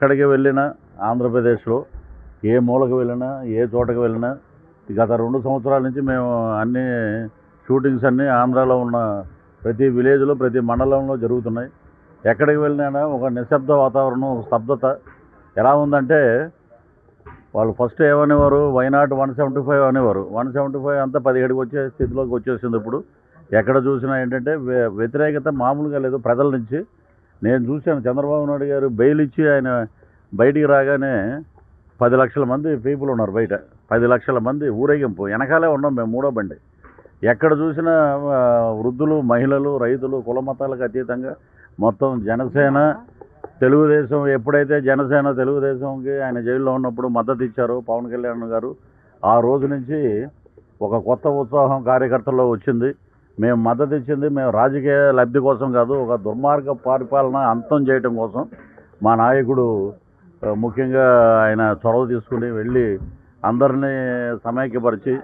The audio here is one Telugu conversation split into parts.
ఎక్కడికి వెళ్ళినా ఆంధ్రప్రదేశ్లో ఏ మూలకు వెళ్ళినా ఏ చోటకి వెళ్ళినా గత రెండు సంవత్సరాల నుంచి మేము అన్ని షూటింగ్స్ అన్నీ ఆంధ్రాలో ఉన్న ప్రతి విలేజ్లో ప్రతి మండలంలో జరుగుతున్నాయి. ఎక్కడికి వెళ్ళినా ఒక నిశ్శబ్ద వాతావరణం ఒక స్తబ్దత ఎలా ఉందంటే వాళ్ళు first ఏమనేవారు? Why not one seventy five అనేవారు. వన్ సెవెంటీ ఫైవ్ అంతా పదిహేడుకి వచ్చే స్థితిలోకి వచ్చేసింది ఇప్పుడు. ఎక్కడ చూసినా ఏంటంటే వ్య- వ్యతిరేకత మామూలుగా లేదు. ప్రజల నుంచి నేను చూశాను. చంద్రబాబు నాయుడు గారు బెయిల్ ఇచ్చి ఆయన బయటికి రాగానే పది లక్షల మంది పీపుల్ ఉన్నారు బయట. పది లక్షల మంది ఊరేగింపు. వెనకాలే ఉన్నాం మేము మూడో బండి. ఎక్కడ చూసినా వృద్ధులు మహిళలు రైతులు కుల మతాలకు అతీతంగా మొత్తం జనసేన తెలుగుదేశం ఎప్పుడైతే జనసేన తెలుగుదేశంకి ఆయన జైల్లో ఉన్నప్పుడు మద్దతు ఇచ్చారు పవన్ కళ్యాణ్ గారు ఆ రోజు నుంచి ఒక కొత్త ఉత్సాహం కార్యకర్తల్లో వచ్చింది. మేము మద్దతు ఇచ్చింది మేము రాజకీయ లబ్ధి కోసం కాదు ఒక దుర్మార్గ పరిపాలన అంతం చేయటం కోసం మా నాయకుడు ముఖ్యంగా ఆయన చొరవ తీసుకుని వెళ్ళి అందరినీ సమైక్యపరిచి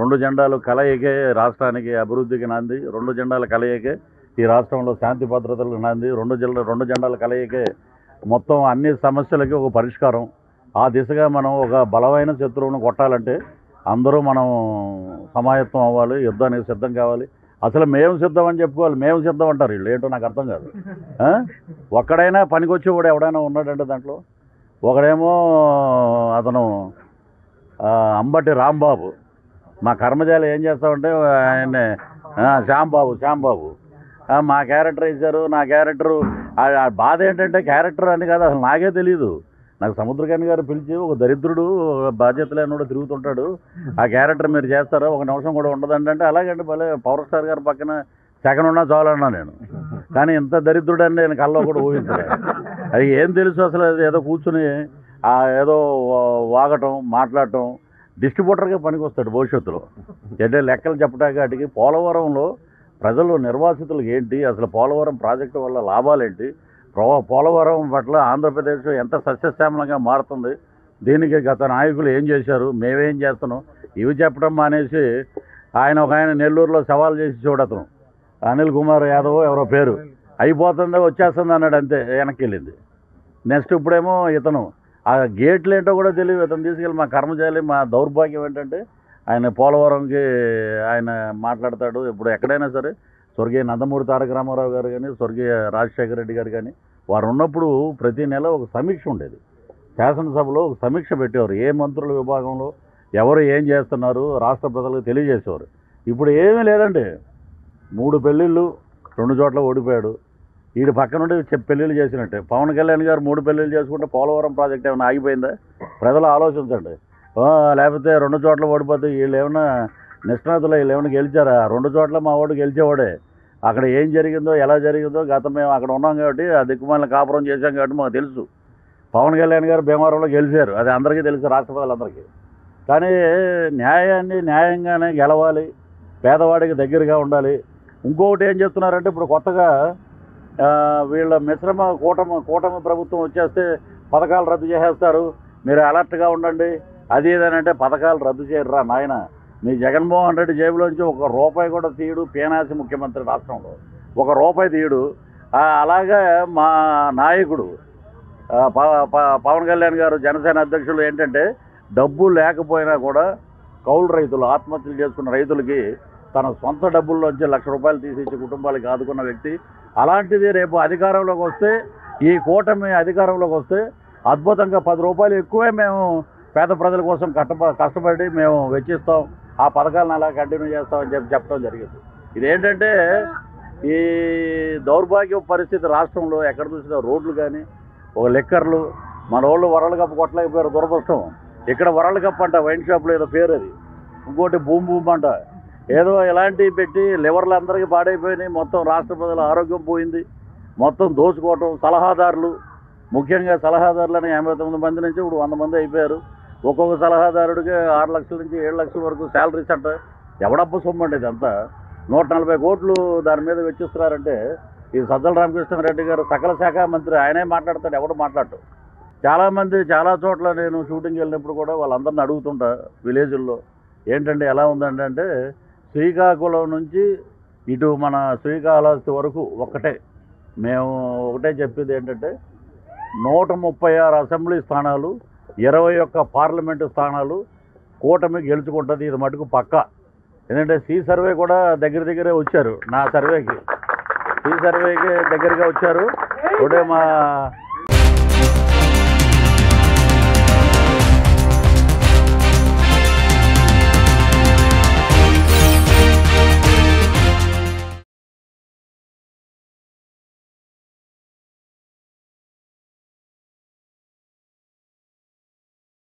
రెండు జెండాలు కలయికే రాష్ట్రానికి అభివృద్ధికి నాంది రెండు జెండాల కలయికే ఈ రాష్ట్రంలో శాంతి భద్రతలకు నాంది రెండు జెండా రెండు జెండాల కలయికే మొత్తం అన్ని సమస్యలకి ఒక పరిష్కారం. ఆ దిశగా మనం ఒక బలమైన శత్రువును కొట్టాలంటే అందరూ మనం సమాయత్తం అవ్వాలి యుద్ధానికి సిద్ధం కావాలి. అసలు మేము సిద్ధం అని చెప్పుకోవాలి. మేము సిద్ధం అంటారు వీళ్ళు. ఏంటో నాకు అర్థం కాదు. ఒక్కడైనా ఒక్కడైనా పనికొచ్చేవాడు ఎవడైనా ఉన్నాడంటే దాంట్లో? ఒకడేమో అతను అంబటి రాంబాబు. మా కర్మజాలి ఏం చేస్తామంటే ఆయన శ్యాంబాబు శ్యాంబాబు. మా క్యారెక్టర్ ఇచ్చారు నా క్యారెక్టరు. ఆ- బాధ ఏంటంటే క్యారెక్టర్ అని కాదు అసలు నాకే తెలియదు నాకు సముద్రకాని గారు పిలిచి ఒక దరిద్రుడు ఒక బాధ్యత లేనివాడు తిరుగుతుంటాడు. ఆ క్యారెక్టర్ మీరు చేస్తారా? ఒక నిమిషం కూడా ఉండదండి అంటే అలాగండి భలే పవర్ స్టార్ గారి పక్కన సెకండ్ ఉన్నా చాలన్నా నేను. కానీ ఇంత దరిద్రుడని నేను కల్లో కూడా ఊహించలేదు. అది ఏం తెలుసు అసలు? అది ఏదో కూర్చుని ఆ ఏదో వాగటం మాట్లాడటం డిస్ట్రిబ్యూటర్గా పనికొస్తాడు భవిష్యత్తులో. అంటే లెక్కలు చెప్పడానికి వాటికి పోలవరంలో ప్రజలు నిర్వాసితులకు ఏంటి? అసలు పోలవరం ప్రాజెక్టు వల్ల లాభాలేంటి? పోలవరం పట్ల ఆంధ్రప్రదేశ్ ఎంత సస్యశ్యామలంగా మారుతుంది. దీనికి గత నాయకులు ఏం చేశారు? మేమేం చేస్తున్నాం? ఇవి చెప్పడం మానేసి ఆయన ఒక ఆయన నెల్లూరులో సవాల్ చేసి చూడతను అనిల్ కుమార్ యాదవ్ ఎవరో పేరు. అయిపోతుంది వచ్చేస్తుంది అన్నాడు అంతే వెనక్కి వెళ్ళింది నెక్స్ట్ ఇప్పుడేమో ఇతను. ఆ గేట్లు ఏంటో కూడా తెలియదు. ఇతను తీసుకెళ్ళి మా కర్మచారి మా దౌర్భాగ్యం ఏంటంటే ఆయన పోలవరంకి ఆయన మాట్లాడతాడు. ఇప్పుడు ఎక్కడైనా సరే స్వర్గీయ నందమూరి తారక రామారావు గారు కానీ స్వర్గీయ రాజశేఖర రెడ్డి గారు కానీ వారు ఉన్నప్పుడు ప్రతి నెల ఒక సమీక్ష ఉండేది. శాసనసభలో ఒక సమీక్ష పెట్టేవారు. ఏ మంత్రుల విభాగంలో ఎవరు ఏం చేస్తున్నారు రాష్ట్ర ప్రజలకు తెలియజేసేవారు. ఇప్పుడు ఏమీ లేదండి. మూడు పెళ్ళిళ్ళు రెండు చోట్ల ఓడిపోయాడు. వీడి పక్క నుండి పెళ్ళిళ్ళు చేసినట్టే. పవన్ కళ్యాణ్ గారు మూడు పెళ్ళిళ్ళు చేసుకుంటే పోలవరం ప్రాజెక్ట్ ఏమైనా ఆగిపోయిందా? ప్రజలు ఆలోచించండి. లేకపోతే రెండు చోట్ల ఓడిపోతే వీళ్ళు ఏమైనా నిష్ణాతులు వీళ్ళు ఏమైనా గెలిచారా? రెండు చోట్ల మా వాడు గెలిచేవాడే. అక్కడ ఏం జరిగిందో ఎలా జరిగిందో గత మేము అక్కడ ఉన్నాం కాబట్టి ఆ దిక్కుమాలను కాపురం చేశాం కాబట్టి మాకు తెలుసు. పవన్ కళ్యాణ్ గారు భీమవరంలో గెలిచారు. అది అందరికీ తెలుసు రాష్ట్ర ప్రజలందరికీ. కానీ న్యాయాన్ని న్యాయంగానే గెలవాలి పేదవాడికి దగ్గరగా ఉండాలి. ఇంకొకటి ఏం చెప్తున్నారంటే ఇప్పుడు కొత్తగా వీళ్ళ మిశ్రమ కూటమి కూటమి ప్రభుత్వం వచ్చేస్తే పథకాలు రద్దు చేసేస్తారు. మీరు అలర్ట్గా ఉండండి. అది ఇదనంటే పథకాలు రద్దు చేయరురా నాయన. మీ జగన్మోహన్ రెడ్డి జేబులోంచి ఒక రూపాయి కూడా తీయడు పీనాసి ముఖ్యమంత్రి రాష్ట్రంలో. ఒక రూపాయి తీయడు. అలాగే మా నాయకుడు ప- పవన్ కళ్యాణ్ గారు జనసేన అధ్యక్షులు ఏంటంటే డబ్బు లేకపోయినా కూడా కౌలు రైతులు ఆత్మహత్యలు చేసుకున్న రైతులకి తన సొంత డబ్బుల్లోంచి లక్ష రూపాయలు తీసిచ్చి కుటుంబాలకి ఆదుకున్న వ్యక్తి. అలాంటిది రేపు అధికారంలోకి వస్తే ఈ కూటమి అధికారంలోకి వస్తే అద్భుతంగా పది రూపాయలు ఎక్కువే మేము పేద ప్రజల కోసం కష్టపడి మేము వెచ్చిస్తాం. ఆ పథకాలను అలా కంటిన్యూ చేస్తామని చెప్పి చెప్పడం జరిగింది. ఇదేంటంటే ఈ దౌర్భాగ్య పరిస్థితి రాష్ట్రంలో ఎక్కడ చూసినా రోడ్లు కానీ ఒక లెక్కర్లు మన వాళ్ళు వరల్డ్ కప్ కొట్టలేకపోయారు దురదృష్టం. ఇక్కడ వరల్డ్ కప్ అంట వైన్ షాప్లో ఏదో పేరు అది. ఇంకోటి భూమి భూమి అంట. ఏదో ఇలాంటివి పెట్టి లివర్లు అందరికీ పాడైపోయినాయి. మొత్తం రాష్ట్ర ప్రజల ఆరోగ్యం పోయింది. మొత్తం దోచుకోవటం సలహాదారులు ముఖ్యంగా సలహాదారులని ఎనభై తొమ్మిది మంది నుంచి ఇప్పుడు వంద మంది అయిపోయారు. ఒక్కొక్క సలహాదారుడికి ఆరు లక్షల నుంచి ఏడు లక్షల వరకు శాలరీస్ అంట ఎవడబ్బ సొమ్ము అండి ఇదంతా? నూట నలభై కోట్లు దాని మీద వెచ్చిస్తున్నారంటే ఈ సజ్జల రామకృష్ణారెడ్డి గారు సకల శాఖ మంత్రి ఆయనే మాట్లాడతాడు ఎవడు మాట్లాడటం చాలామంది చాలా చోట్ల నేను షూటింగ్ వెళ్ళినప్పుడు కూడా వాళ్ళందరిని అడుగుతుంటా విలేజుల్లో ఏంటంటే ఎలా ఉందంటే అంటే శ్రీకాకుళం నుంచి ఇటు మన శ్రీకాళహస్తి వరకు ఒక్కటే. మేము ఒకటే చెప్పేది ఏంటంటే నూట ముప్పై ఆరు అసెంబ్లీ స్థానాలు ఇరవై ఒక్క పార్లమెంటు స్థానాలు కూటమి గెలుచుకుంటుంది ఇది మటుకు పక్క. ఎందుకంటే సి సర్వే కూడా దగ్గర దగ్గరే వచ్చారు నా సర్వేకి. సి సర్వేకి దగ్గరగా వచ్చారు. ఇప్పుడే మా